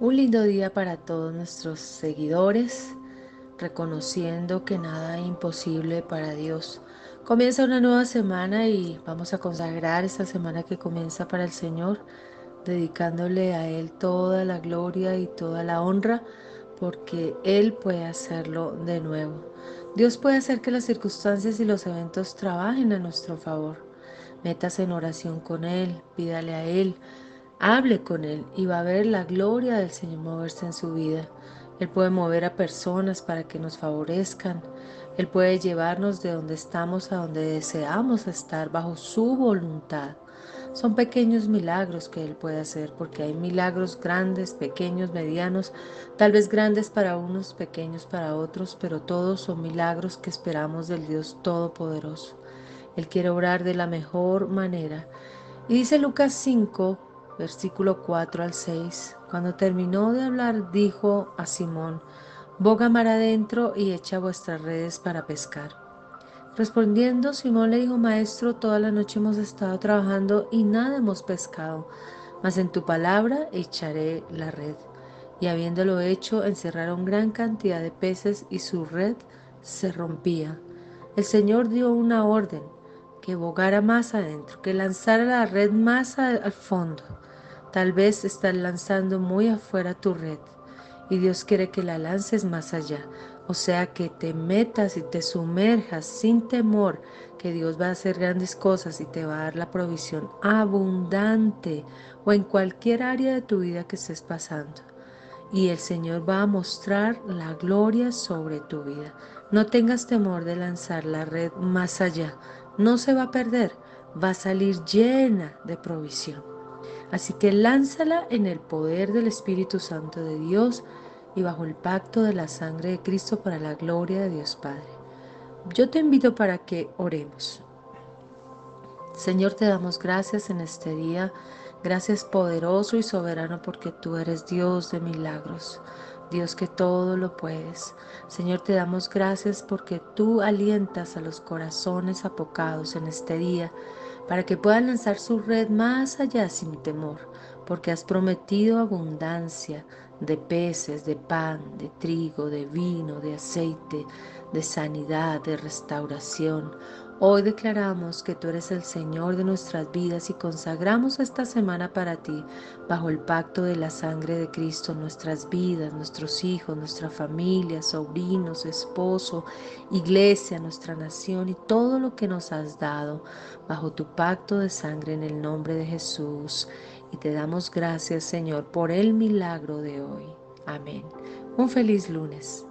Un lindo día para todos nuestros seguidores, reconociendo que nada es imposible para Dios. Comienza una nueva semana y vamos a consagrar esta semana que comienza para el Señor, dedicándole a Él toda la gloria y toda la honra, porque Él puede hacerlo de nuevo. Dios puede hacer que las circunstancias y los eventos trabajen a nuestro favor. Metas en oración con Él, pídale a Él Hable con Él y va a ver la gloria del Señor moverse en su vida. Él puede mover a personas para que nos favorezcan. Él puede llevarnos de donde estamos a donde deseamos estar bajo su voluntad. Son pequeños milagros que Él puede hacer porque hay milagros grandes, pequeños, medianos, tal vez grandes para unos, pequeños para otros, pero todos son milagros que esperamos del Dios Todopoderoso. Él quiere obrar de la mejor manera. Y dice Lucas 5, versículo 4 al 6. Cuando terminó de hablar, dijo a Simón, boga mar adentro y echa vuestras redes para pescar. Respondiendo, Simón le dijo, Maestro, toda la noche hemos estado trabajando y nada hemos pescado, mas en tu palabra echaré la red. Y habiéndolo hecho, encerraron gran cantidad de peces y su red se rompía. El Señor dio una orden, que bogara más adentro, que lanzara la red más al fondo. Tal vez estás lanzando muy afuera tu red y Dios quiere que la lances más allá. O sea, que te metas y te sumerjas sin temor, que Dios va a hacer grandes cosas y te va a dar la provisión abundante o en cualquier área de tu vida que estés pasando. Y el Señor va a mostrar la gloria sobre tu vida. No tengas temor de lanzar la red más allá. No se va a perder, va a salir llena de provisión. Así que lánzala en el poder del Espíritu Santo de Dios y bajo el pacto de la sangre de Cristo para la gloria de Dios Padre. Yo te invito para que oremos. Señor, te damos gracias en este día. Gracias poderoso y soberano porque tú eres Dios de milagros. Dios que todo lo puedes. Señor, te damos gracias porque tú alientas a los corazones apocados en este día para que puedan lanzar su red más allá sin temor, porque has prometido abundancia de peces, de pan, de trigo, de vino, de aceite, de sanidad, de restauración. Hoy declaramos que tú eres el Señor de nuestras vidas y consagramos esta semana para ti bajo el pacto de la sangre de Cristo, nuestras vidas, nuestros hijos, nuestra familia, sobrinos, esposo, iglesia, nuestra nación y todo lo que nos has dado bajo tu pacto de sangre en el nombre de Jesús. Y te damos gracias, Señor, por el milagro de hoy. Amén. Un feliz lunes.